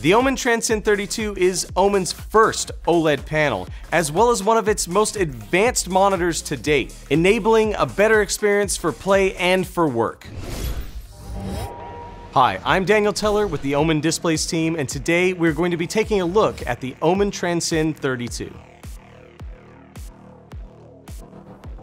The Omen Transcend 32 is Omen's first OLED panel, as well as one of its most advanced monitors to date, enabling a better experience for play and for work. Hi, I'm Daniel Teller with the Omen Displays team, and today we're going to be taking a look at the Omen Transcend 32.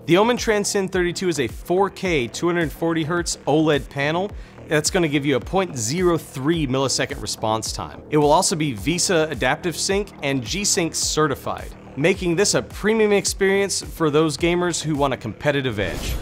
The Omen Transcend 32 is a 4K 240Hz OLED panel that's going to give you a 0.03 millisecond response time. It will also be VESA Adaptive Sync and G-Sync certified, making this a premium experience for those gamers who want a competitive edge.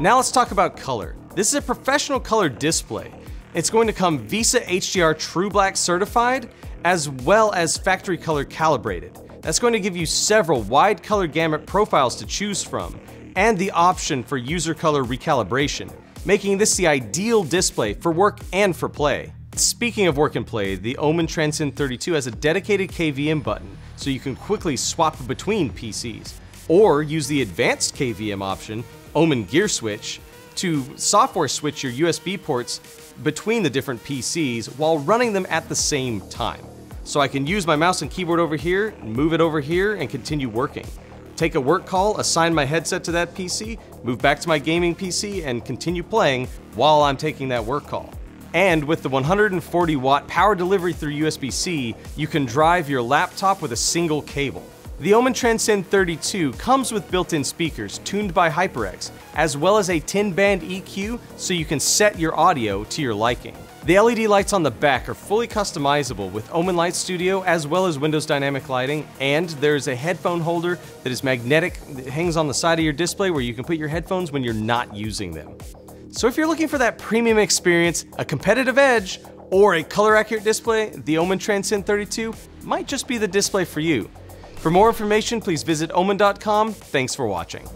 Now let's talk about color. This is a professional color display. It's going to come VESA HDR True Black certified, as well as factory color calibrated. That's going to give you several wide color gamut profiles to choose from, and the option for user color recalibration, making this the ideal display for work and for play. Speaking of work and play, the Omen Transcend 32 has a dedicated KVM button, so you can quickly swap between PCs. Or use the advanced KVM option, Omen Gear Switch, to software switch your USB ports between the different PCs while running them at the same time. So I can use my mouse and keyboard over here, move it over here, and continue working take a work call, assign my headset to that PC, move back to my gaming PC, and continue playing while I'm taking that work call. And with the 140 watt power delivery through USB-C, you can drive your laptop with a single cable. The Omen Transcend 32 comes with built-in speakers tuned by HyperX, as well as a 10-band EQ so you can set your audio to your liking. The LED lights on the back are fully customizable with Omen Light Studio as well as Windows Dynamic Lighting, and there's a headphone holder that is magnetic that hangs on the side of your display where you can put your headphones when you're not using them. So if you're looking for that premium experience, a competitive edge, or a color accurate display, the Omen Transcend 32 might just be the display for you. For more information, please visit omen.com. Thanks for watching.